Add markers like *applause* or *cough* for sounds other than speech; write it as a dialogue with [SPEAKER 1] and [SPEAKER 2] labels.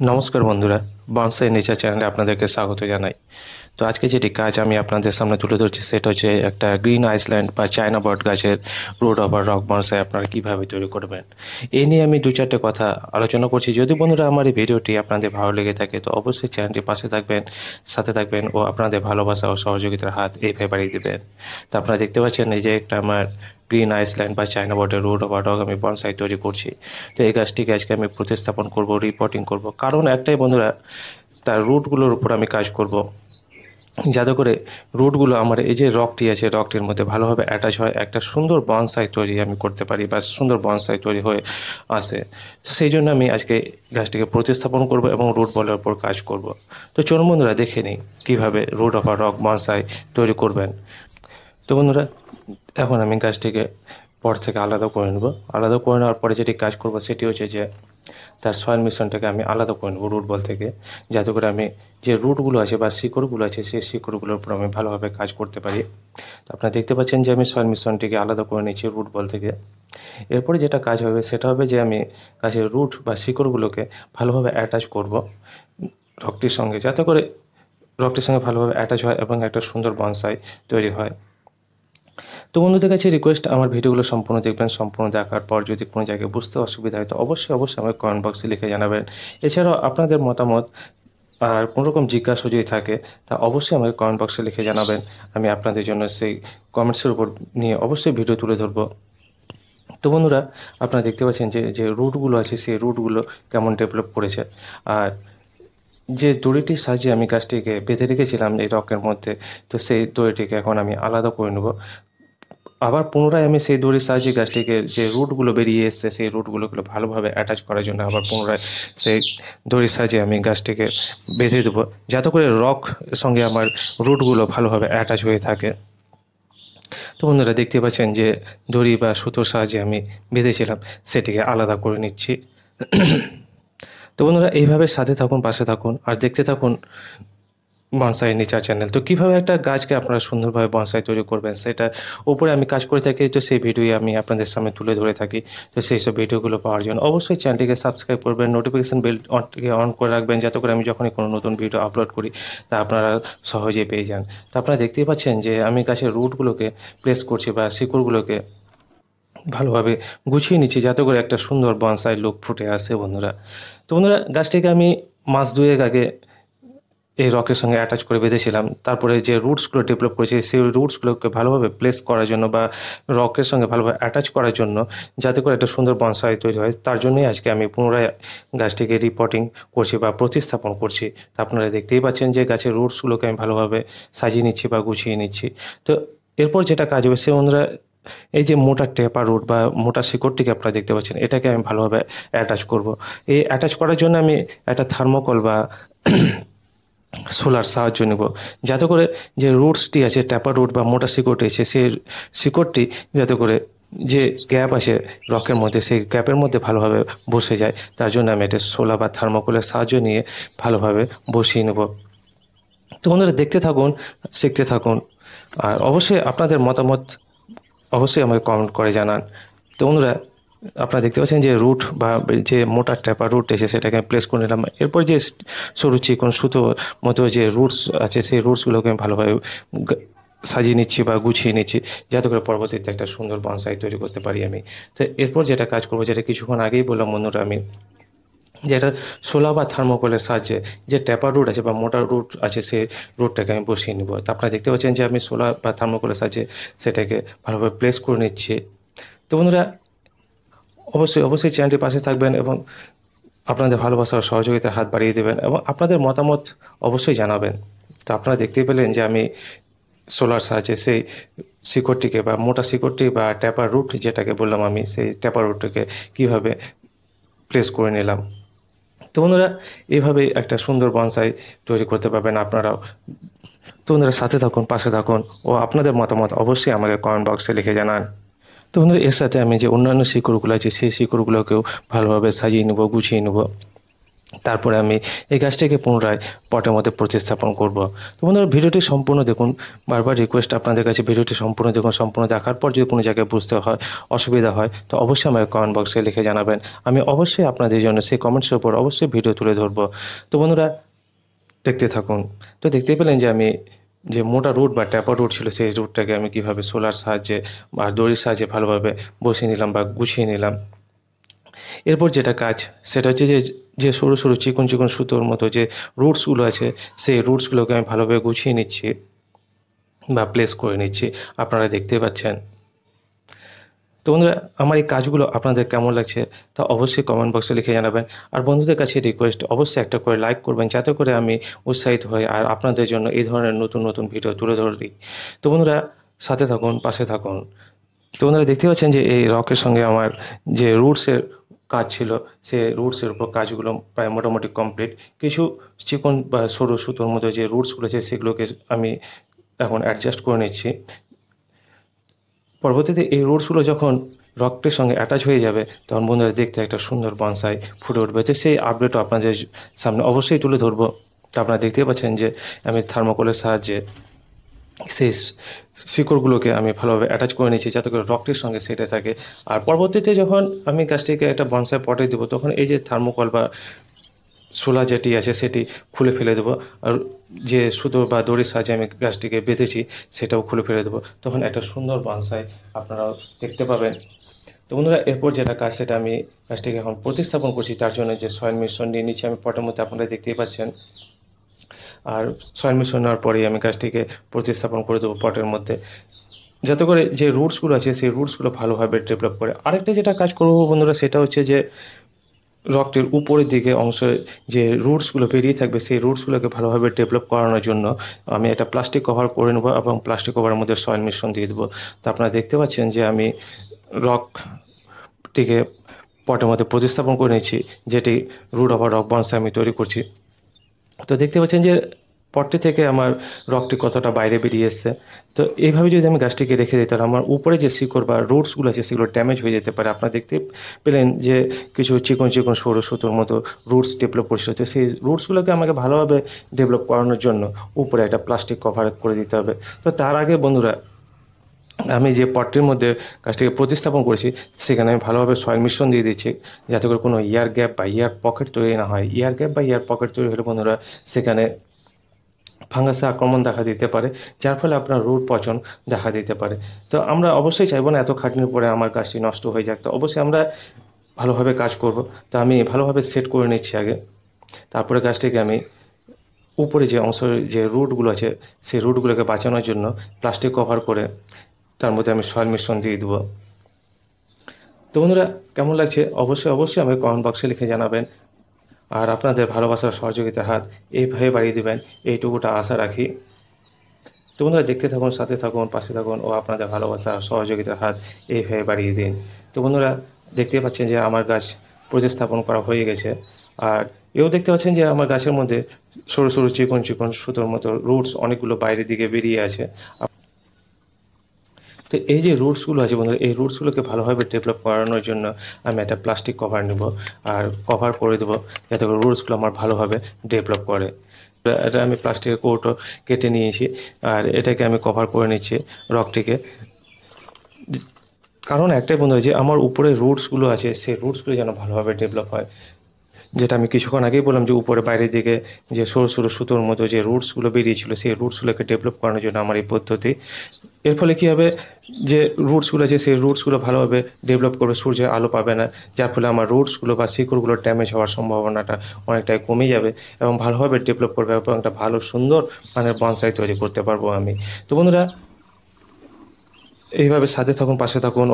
[SPEAKER 1] নমস্কার বন্ধুরা, bonsai nature চ্যানেলে আপনাদেরকে স্বাগত জানাই। তো আজকে যেটি কাজ আমি আপনাদের সামনে তুলে ধরছি, সেটা হচ্ছে একটা গ্রিন আইসল্যান্ড বা চায়না বট গাছের রোড ওভার রক বনসাই আপনারা কীভাবে তৈরি করবেন। এই নিয়ে আমি দু চারটে কথা আলোচনা করছি। যদি বন্ধুরা আমার এই ভিডিওটি আপনাদের ভালো লেগে থাকে, তো অবশ্যই চ্যানেলটির পাশে থাকবেন, সাথে থাকবেন ও আপনাদের ভালোবাসা ও সহযোগিতার হাত এইভাবে বাড়িয়ে দেবেন। তো আপনারা দেখতে পাচ্ছেন, এই যে একটা আমার গ্রিন আইসল্যান্ড বা চায়না বটের রোড ওভার ডগ আমি বনসাই তৈরি করছি। তো এই গাছটিকে আজকে আমি প্রতিস্থাপন করব রিপোর্টিং করব? কারণ একটাই বন্ধুরা, তার রুটগুলোর উপর আমি কাজ করব। যাতে করে রুটগুলো আমার এই যে রকটি আছে রকটির মধ্যে ভালোভাবে অ্যাটাচ হয়, একটা সুন্দর বনসাই তৈরি আমি করতে পারি বা সুন্দর বনসাই তৈরি হয়ে আসে। তো সেই জন্য আমি আজকে গাছটিকে প্রতিস্থাপন করব এবং রুট বলের উপর কাজ করব। তো চলুন বন্ধুরা, দেখে নিই কীভাবে root of R rock bonsai তৈরি করবেন। তো বন্ধুরা এখন আমি গাছটিকে পর থেকে আলাদা করে নেব। আলাদা করে নেওয়ার পরে যেটি কাজ করব সেটি হচ্ছে যে, তার সয়েল মিশ্রণটাকে আমি আলাদা করে নেব রুট বল থেকে। যাতে করে আমি যে রুটগুলো আছে বা শিকড়গুলো আছে, সেই শিকড়গুলোর উপর আমি ভালোভাবে কাজ করতে পারি। তো আপনারা দেখতে পাচ্ছেন যে আমি সয়েল মিশ্রণটিকে আলাদা করে নিচ্ছি রুট বল থেকে। এরপরে যেটা কাজ হবে, সেটা হবে যে আমি গাছের রুট বা শিকড়গুলোকে ভালোভাবে অ্যাটাচ করব রকটির সঙ্গে। যাতে করে রকটির সঙ্গে ভালোভাবে অ্যাটাচ হয় এবং একটা সুন্দর বনসাই তৈরি হয়। তো বন্ধুদের কাছে রিকোয়েস্ট আমার ভিডিওগুলো সম্পূর্ণ দেখবেন, সম্পূর্ণ দেখার পর যদি কোনো জায়গায় বুঝতে অসুবিধা হয়, তো অবশ্যই অবশ্যই আমাকে কমেন্ট বক্সে লিখে জানাবেন। এছাড়াও আপনাদের মতামত আর কোনো রকম জিজ্ঞাসা যদি থাকে, তা অবশ্যই আমাকে কমেন্ট বক্সে লিখে জানাবেন। আমি আপনাদের জন্য সেই কমেন্টসের উপর নিয়ে অবশ্যই ভিডিও তুলে ধরবো। তো বন্ধুরা, আপনারা দেখতে পাচ্ছেন যে যে রুটগুলো আছে, সেই রুটগুলো কেমন ডেভেলপ করেছে। আর যে দড়িটির সাহায্যে আমি গাছটিকে বেঁধে রেখেছিলাম এই রকের মধ্যে, তো সেই দড়িটিকে এখন আমি আলাদা করে নেব। আবার পুনরায় আমি সেই দড়ির সাহায্যে গাছটিকে যে রুটগুলো বেরিয়ে এসছে, সেই রুটগুলোগুলো ভালোভাবে অ্যাটাচ করার জন্য আবার পুনরায় সেই দড়ির সাহায্যে আমি গাছটিকে বেঁধে দেবো, যাতে করে রক সঙ্গে আমার রুটগুলো ভালোভাবে অ্যাটাচ হয়ে থাকে। তো বন্ধুরা, দেখতে পাচ্ছেন যে দড়ি বা সুতোর সাহায্যে আমি বেঁধেছিলাম, সেটিকে আলাদা করে নিচ্ছি। তো বন্ধুরা, এইভাবে সাথে থাকুন, পাশে থাকুন আর দেখতে থাকুন বনসাই নেচার চ্যানেল। তো কীভাবে একটা গাছকে আপনারা সুন্দরভাবে বনসাই তৈরি করবেন সেটা উপরে আমি কাজ করে থাকি, তো সেই ভিডিওই আমি আপনাদের সামনে তুলে ধরে থাকি। তো সেই সব ভিডিওগুলো পাওয়ার জন্য অবশ্যই চ্যানেলটিকে সাবস্ক্রাইব করবেন, নোটিফিকেশান বেল অনটিকে অন করে রাখবেন, যাতে করে আমি যখনই কোনো নতুন ভিডিও আপলোড করি, তা আপনারা সহজেই পেয়ে যান। তো আপনারা দেখতেই পাচ্ছেন যে আমি গাছের রুটগুলোকে প্লেস করছি বা শিকড়গুলোকে ভালোভাবে গুছিয়ে নিচ্ছি যাতে করে একটা সুন্দর বনসাই লুক ফুটে আসে বন্ধুরা। তো বন্ধুরা, গাছটিকে আমি মাস দুয়েক আগে এই রকের সঙ্গে অ্যাটাচ করে বেঁধেছিলাম। তারপরে যে রুটসগুলো ডেভেলপ করেছি, সেই রুটসগুলোকে ভালোভাবে প্লেস করার জন্য বা রকের সঙ্গে ভালোভাবে অ্যাটাচ করার জন্য যাতে করে একটা সুন্দর বনসাই তৈরি হয়, তার জন্যই আজকে আমি পুনরায় গাছটিকে রিপোর্টিং করছি বা প্রতিস্থাপন করছি। তা আপনারা দেখতেই পাচ্ছেন যে গাছের রুটসগুলোকে আমি ভালোভাবে সাজিয়ে নিচ্ছি বা গুছিয়ে নিচ্ছি। তো এরপর যেটা কাজ হবে, সে বন্ধুরা এই যে মোটা টেপার রুট বা মোটা শিকড়টিকে আপনারা দেখতে পাচ্ছেন, এটাকে আমি ভালোভাবে অ্যাটাচ করব। এই অ্যাটাচ করার জন্য আমি একটা থার্মোকল বা *clears throat* সোলার সাহায্য নেব। যাতে করে যে রুটসটি আছে ট্যাপার রুট বা মোটা শিকড়টি আছে, সেই শিকড়টি যাতে করে যে গ্যাপ আছে রকের মধ্যে, সেই গ্যাপের মধ্যে ভালোভাবে বসে যায়, তার জন্য আমি এটা সোলা বা থার্মোকলের সাহায্য নিয়ে ভালোভাবে বসিয়ে নেব। তো বন্ধুরা, দেখতে থাকুন, শিখতে থাকুন। আর অবশ্যই আপনাদের মতামত অবশ্যই আমাকে কমেন্ট করে জানান। তো বন্ধুরা, আপনারা দেখতে পাচ্ছেন যে রুট বা যে মোটা ট্যাপা রুট এসে সেটাকে আমি প্লেস করে নিলাম। এরপর যে সরু চিকন সুতো মতো যে রুটস আছে, সেই রুটসগুলোকে আমি ভালোভাবে সাজিয়ে নিচ্ছি বা গুছিয়ে নিচ্ছি, যাতে করে পরবর্তীতে একটা সুন্দর বনসাই তৈরি করতে পারি আমি। তো এরপর যেটা কাজ করব, যেটা কিছুক্ষণ আগেই বললাম বন্ধুরা আমি যেটা সোলা বা থার্মোকলের সাহায্যে যে ট্যাপার রুট আছে বা মোটা রুট আছে সেই রুটটাকে আমি বসিয়ে নেব। তো আপনারা দেখতে পাচ্ছেন যে আমি সোলা বা থার্মোকলের সাহায্যে সেটাকে ভালোভাবে প্লেস করে নিচ্ছি। তো বন্ধুরা, অবশ্যই অবশ্যই চ্যানেলটির পাশে থাকবেন এবং আপনাদের ভালোবাসার সহযোগিতার হাত বাড়িয়ে দেবেন এবং আপনাদের মতামত অবশ্যই জানাবেন। তো আপনারা দেখতেই পেলেন যে আমি সোলার সাহায্যে সেই শিকড়টিকে বা মোটা শিকড়টি বা ট্যাপার রুট যেটাকে বললাম আমি, সেই ট্যাপার রুটটাকে কীভাবে প্লেস করে নিলাম। তো বন্ধুরা, এভাবে একটা সুন্দর বনসাই তৈরি করতে পারবেন আপনারাও। তো বন্ধুরা, সাথে থাকুন, পাশে থাকুন ও আপনাদের মতামত অবশ্যই আমাকে কমেন্ট বক্সে লিখে জানান। তো বন্ধুরা, এর সাথে আমি যে অন্যান্য শিকড়গুলো আছে, সেই শিকড়গুলোকেও ভালোভাবে সাজিয়ে নেব, গুছিয়ে নেব। তারপরে আমি এই গাছটিকে পুনরায় পটের মধ্যে প্রতিস্থাপন করব। তো বন্ধুরা, ভিডিওটি সম্পূর্ণ দেখুন। বারবার রিকোয়েস্ট আপনাদের কাছে ভিডিওটি সম্পূর্ণ দেখুন, সম্পূর্ণ দেখার পর যদি কোনো জায়গায় বুঝতে হয়, অসুবিধা হয়, তো অবশ্যই আমাকে কমেন্ট বক্সে লিখে জানাবেন। আমি অবশ্যই আপনাদের জন্য সেই কমেন্টসের উপর অবশ্যই ভিডিও তুলে ধরবো। তো বন্ধুরা, দেখতে থাকুন। তো দেখতে পেলেন যে আমি যে মোটা রুট বা ট্যাপার রুট ছিল, সেই রুটটাকে আমি কীভাবে সোলার সাহায্যে আর দড়ির সাহায্যে ভালোভাবে বসিয়ে নিলাম বা গুছিয়ে নিলাম। এরপর যেটা কাজ, সেটা হচ্ছে যে যে সরু সরু চিকন চিকন সুতোর মতো যে রুটসগুলো আছে, সেই রুটসগুলোকে আমি ভালোভাবে গুছিয়ে নিচ্ছি বা প্লেস করে নিচ্ছি। আপনারা দেখতে পাচ্ছেন। তো বন্ধুরা, আমার এই কাজগুলো আপনাদের কেমন লাগছে তা অবশ্যই কমেন্ট বক্সে লিখে জানাবেন। আর বন্ধুদের কাছে রিকোয়েস্ট অবশ্যই একটা করে লাইক করবেন, যাতে করে আমি উৎসাহিত হই আর আপনাদের জন্য এই ধরনের নতুন নতুন ভিডিও তুলে ধরি। তো বন্ধুরা, সাথে থাকুন, পাশে থাকুন। তো বন্ধুরা দেখতে পাচ্ছেন যে এই রকের সঙ্গে আমার যে রুটসের কাজ ছিল, সে রুটসের উপর কাজগুলো প্রায় মোটামুটি কমপ্লিট। কিছু চিকন বা সরু সুতোর মধ্যে যে রুটসগুলো আছে, সেগুলোকে আমি এখন অ্যাডজাস্ট করে নিচ্ছি। পরবর্তীতে এই রুটসগুলো যখন রক্তের সঙ্গে অ্যাটাচ হয়ে যাবে, তখন বন্ধুরা দেখতে একটা সুন্দর বনসাই ফুটে উঠবে। তো সেই আপডেটও আপনাদের সামনে অবশ্যই তুলে ধরবো। তো আপনারা দেখতেই পাচ্ছেন যে আমি থার্মোকলের সাহায্যে সেই শিকড়গুলোকে আমি ভালোভাবে অ্যাটাচ করে নিয়েছি যাতে করে রক্তের সঙ্গে সেটে থাকে। আর পরবর্তীতে যখন আমি গাছটিকে একটা বনসাই পটে দেবো, তখন এই যে থার্মোকল বা শোলা যেটি আছে সেটি খুলে ফেলে দেবো। আর যে সুতো বা দড়ির সাহায্যে আমি গাছটিকে বেঁধেছি সেটাও খুলে ফেলে দেবো। তখন একটা সুন্দর বনসাই আপনারাও দেখতে পাবেন। তো বন্ধুরা, এরপর যেটা কাজ সেটা আমি গাছটিকে এখন প্রতিস্থাপন করছি, তার জন্য যে সয়েল মিশ্রণ নিয়ে নিচ্ছি, আমি পটের মধ্যে আপনারা দেখতেই পাচ্ছেন। আর সয়েল মিশ্রণ নেওয়ার পরেই আমি গাছটিকে প্রতিস্থাপন করে দেবো পটের মধ্যে। যাতে করে যে রুটসগুলো আছে, সেই রুটসগুলো ভালোভাবে ডেভেলপ করে। আরেকটা যেটা কাজ করব বন্ধুরা, সেটা হচ্ছে যে রক্তের উপরের দিকে অংশ, যে রুটসগুলো বেরিয়ে থাকবে, সেই রুটসগুলোকে ভালোভাবে ডেভেলপ করানোর জন্য আমি একটা প্লাস্টিক কভার করে নেব এবং প্লাস্টিক কভারের মধ্যে সয়েল মিশ্রণ দিয়ে দেবো। তো আপনারা দেখতে পাচ্ছেন যে আমি রকটিকে পটের মধ্যে প্রতিস্থাপন করে নিচ্ছি যেটি রুট অফ রক বনসাই আমি তৈরি করছি। তো দেখতে পাচ্ছেন যে পটটি থেকে আমার রকটি কতটা বাইরে বেরিয়ে এসছে। তো এইভাবে যদি আমি গাছটিকে রেখে দিই, তাহলে আমার উপরে যে শিকড় বা রুটসগুলো আছে, সেগুলো ড্যামেজ হয়ে যেতে পারে। আপনারা দেখতে পেলেন যে কিছু চিকন চিকন সরু সুতোর মতো রুটস ডেভেলপ করছিল তো সেই রুটসগুলোকে আমাকে ভালোভাবে ডেভেলপ করানোর জন্য উপরে একটা প্লাস্টিক কভার করে দিতে হবে। তো তার আগে বন্ধুরা আমি যে পটটির মধ্যে গাছটিকে প্রতিস্থাপন করেছি, সেখানে আমি ভালোভাবে সয়েল মিশ্রণ দিয়ে দিচ্ছি, যাতে করে কোনো ইয়ার গ্যাপ বা ইয়ার পকেট তৈরি না হয়। ইয়ার গ্যাপ বা ইয়ার পকেট তৈরি হলে বন্ধুরা, সেখানে ফাঙ্গাসে আক্রমণ দেখা দিতে পারে, যার ফলে আপনার রুট পচন দেখা দিতে পারে। তো আমরা অবশ্যই চাইব না এত খাটনির পরে আমার গাছটি নষ্ট হয়ে যাক। তো অবশ্যই আমরা ভালোভাবে কাজ করব। তো আমি ভালোভাবে সেট করে নিচ্ছি আগে। তারপরে গাছটিকে আমি উপরে যে অংশ, যে রুটগুলো আছে, সেই রুটগুলোকে বাঁচানোর জন্য প্লাস্টিক কভার করে তার মধ্যে আমি সয়েল মিশ্রণ দিয়ে দেবো। তো বন্ধুরা, কেমন লাগছে? অবশ্যই অবশ্যই আমাকে কমেন্ট বক্সে লিখে জানাবেন। আর আপনাদের ভালোবাসার সহযোগিতার হাত এইভাবে বাড়িয়ে দেবেন, এইটুকুটা আশা রাখি। তো বন্ধুরা, দেখতে থাকুন, সাথে থাকুন, পাশে থাকুন ও আপনাদের ভালোবাসা সহযোগিতার হাত এইভাবে বাড়িয়ে দিন। তো বন্ধুরা দেখতে পাচ্ছেন যে আমার গাছ প্রতিস্থাপন করা হয়ে গেছে। আর এও দেখতে পাচ্ছেন যে আমার গাছের মধ্যে সরু সরু চিকন চিকন সুতোর মতো রুটস অনেকগুলো বাইরের দিকে বেরিয়ে আছে। তো এই যে রুটসগুলো আছে বন্ধুরা, এই রুটসগুলোকে ভালোভাবে ডেভেলপ করানোর জন্য আমি একটা প্লাস্টিক কভার নেব আর কভার করে দেবো যাতে করে রুটসগুলো আমার ভালোভাবে ডেভেলপ করে। এটা আমি প্লাস্টিকের কৌটো কেটে নিয়েছি আর এটাকে আমি কভার করে নিচ্ছি রকটিকে কারণ একটাই বন্ধু যে আমার উপরে রুটসগুলো আছে, সেই রুটসগুলো যেন ভালোভাবে ডেভেলপ হয়। যেটা আমি কিছুক্ষণ আগেই বললাম যে উপরে বাইরের দিকে যে সরু সরু সুতোর মতো যে রুটসগুলো বেরিয়েছিল, সেই রুটসগুলোকে ডেভেলপ করানোর জন্য আমার এই পদ্ধতি এর ফলে কী হবে? যে রুটসগুলো আছে, সেই রুটসগুলো ভালোভাবে ডেভেলপ করবে, সূর্যের আলো পাবে না। যার ফলে আমার রুটসগুলো বা শিকড়গুলো ড্যামেজ হওয়ার সম্ভাবনাটা অনেকটাই কমে যাবে এবং ভালোভাবে ডেভেলপ করবে এবং একটা ভালো, সুন্দর মানে বনসাই তৈরি করতে পারব আমি। তো বন্ধুরা, এইভাবে সাথে থাকুন, পাশে থাকুন